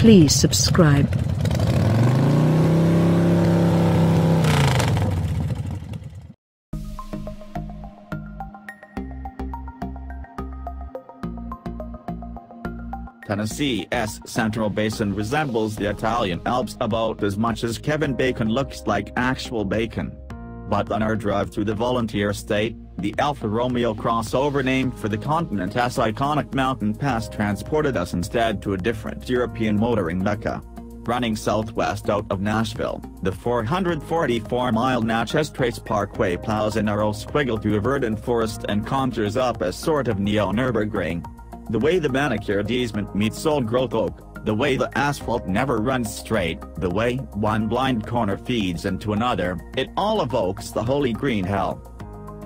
Please subscribe. Tennessee's Central Basin resembles the Italian Alps about as much as Kevin Bacon looks like actual bacon. But on our drive through the volunteer state, the Alfa Romeo crossover named for the continent's iconic mountain pass transported us instead to a different European motoring mecca. Running southwest out of Nashville, the 444-mile Natchez Trace Parkway plows a narrow squiggle through a verdant forest and conjures up a sort of neo-Nürburgring. The way the manicured easement meets old-growth oak, the way the asphalt never runs straight, the way one blind corner feeds into another, it all evokes the holy green hell.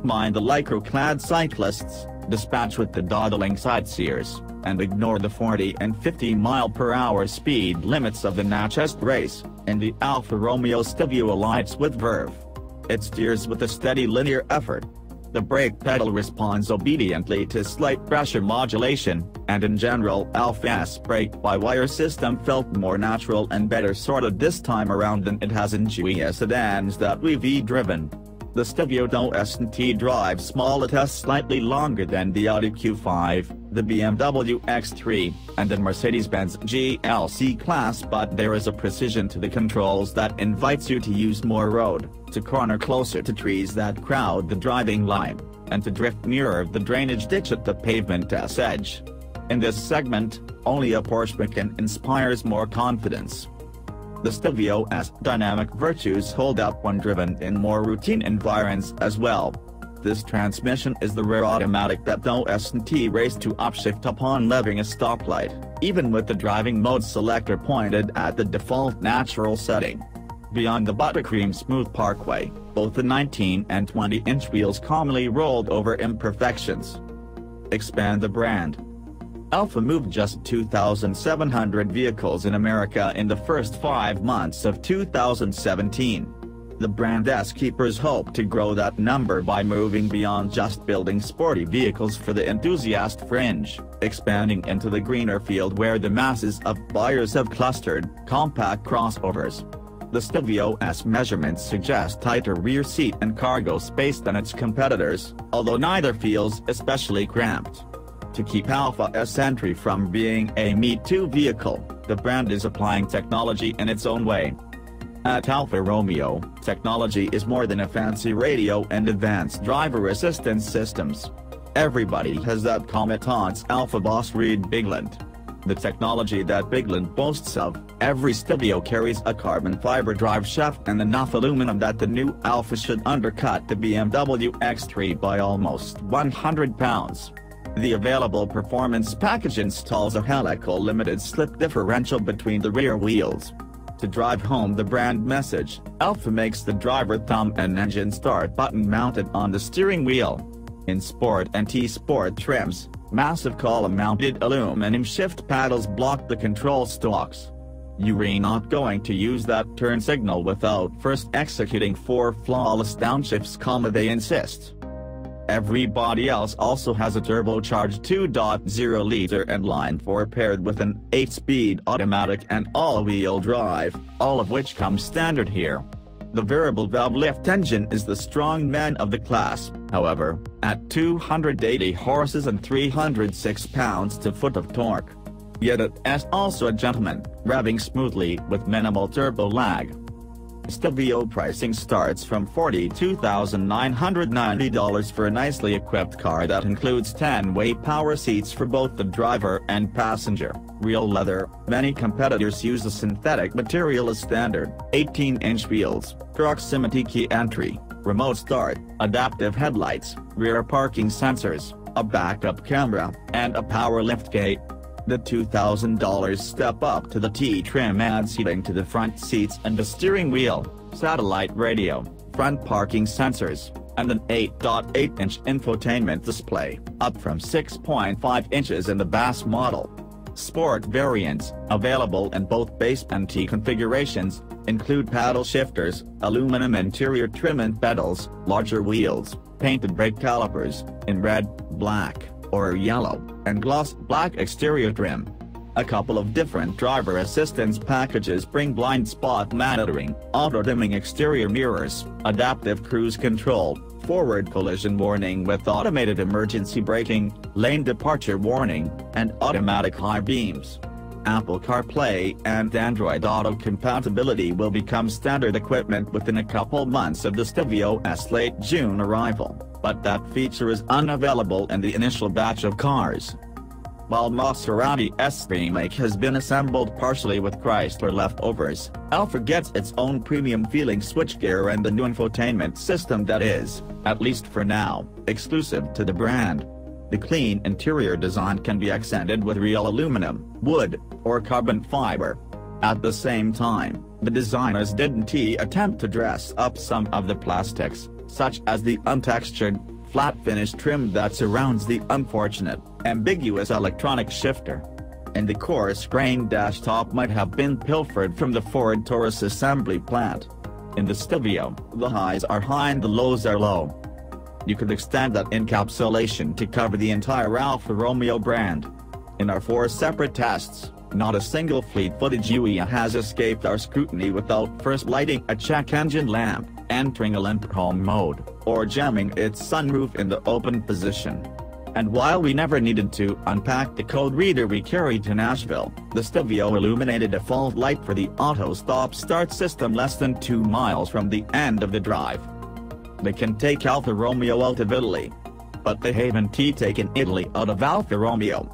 Mind the lycra-clad cyclists, dispatch with the dawdling sightseers, and ignore the 40 and 50 mile per hour speed limits of the Natchez Trace, and the Alfa Romeo Stelvio alights with verve. It steers with a steady linear effort. The brake pedal responds obediently to slight pressure modulation, and in general Alfa's brake-by-wire system felt more natural and better sorted this time around than it has in Giulia sedans that we've driven. The Stelvio S&T drive small it has slightly longer than the Audi Q5, the BMW X3, and the Mercedes-Benz GLC class but there is a precision to the controls that invites you to use more road, to corner closer to trees that crowd the driving line, and to drift nearer the drainage ditch at the pavement's edge. In this segment, only a Porsche Macan inspires more confidence. The Stelvio's dynamic virtues hold up when driven in more routine environs as well. This transmission is the rare automatic that no S&T race to upshift upon leaving a stoplight, even with the driving mode selector pointed at the default natural setting. Beyond the buttercream smooth parkway, both the 19 and 20-inch wheels commonly rolled over imperfections. Expand the brand, Alfa moved just 2,700 vehicles in America in the first five months of 2017. The brand's keepers hope to grow that number by moving beyond just building sporty vehicles for the enthusiast fringe, expanding into the greener field where the masses of buyers have clustered, compact crossovers. The Stelvio's measurements suggest tighter rear seat and cargo space than its competitors, although neither feels especially cramped. To keep Alfa's entry from being a me-too vehicle, the brand is applying technology in its own way. At Alfa Romeo, technology is more than a fancy radio and advanced driver assistance systems. Everybody has that Cometant's Alfa boss Reid Bigland. The technology that Bigland boasts of, every Stelvio carries a carbon fiber drive shaft and enough aluminum that the new Alfa should undercut the BMW X3 by almost 100 pounds. The available performance package installs a helical limited slip differential between the rear wheels. To drive home the brand message, Alfa makes the driver thumb an engine start button mounted on the steering wheel. In Sport and T-Sport trims, massive column-mounted aluminum shift paddles block the control stalks. You're not going to use that turn signal without first executing four flawless downshifts, they insist. Everybody else also has a turbocharged 2.0-liter inline 4 paired with an 8-speed automatic and all-wheel drive, all of which come standard here. The variable valve lift engine is the strong man of the class, however, at 280 horses and 306 pounds-to-foot of torque. Yet it is also a gentleman, revving smoothly with minimal turbo lag. Stelvio pricing starts from $42,990 for a nicely equipped car that includes 10-way power seats for both the driver and passenger, real leather, many competitors use a synthetic material as standard, 18-inch wheels, proximity key entry, remote start, adaptive headlights, rear parking sensors, a backup camera, and a power liftgate. The $2,000 step up to the T-trim adds heating to the front seats and the steering wheel, satellite radio, front parking sensors, and an 8.8-inch infotainment display, up from 6.5 inches in the Bass model. Sport variants, available in both base and T configurations, include paddle shifters, aluminum interior trim and pedals, larger wheels, painted brake calipers, in red, black, or yellow, and gloss black exterior trim. A couple of different driver assistance packages bring blind spot monitoring, auto-dimming exterior mirrors, adaptive cruise control, forward collision warning with automated emergency braking, lane departure warning, and automatic high beams. Apple CarPlay and Android Auto compatibility will become standard equipment within a couple months of the Stelvio's late June arrival, but that feature is unavailable in the initial batch of cars. While Maserati's remake has been assembled partially with Chrysler leftovers, Alfa gets its own premium-feeling switchgear and the new infotainment system that is, at least for now, exclusive to the brand. The clean interior design can be accented with real aluminum, wood, or carbon fiber. At the same time, the designers didn't attempt to dress up some of the plastics, such as the untextured, flat finish trim that surrounds the unfortunate, ambiguous electronic shifter. And the coarse grain dash top might have been pilfered from the Ford Taurus assembly plant. In the Stelvio, the highs are high and the lows are low. You could extend that encapsulation to cover the entire Alfa Romeo brand. In our four separate tests, not a single fleet footage UE has escaped our scrutiny without first lighting a check engine lamp, entering a limp-home mode, or jamming its sunroof in the open position. And while we never needed to unpack the code reader we carried to Nashville, the Stelvio illuminated a fault light for the auto stop-start system less than 2 miles from the end of the drive. They can take Alfa Romeo out of Italy. But they haven't taken Italy out of Alfa Romeo.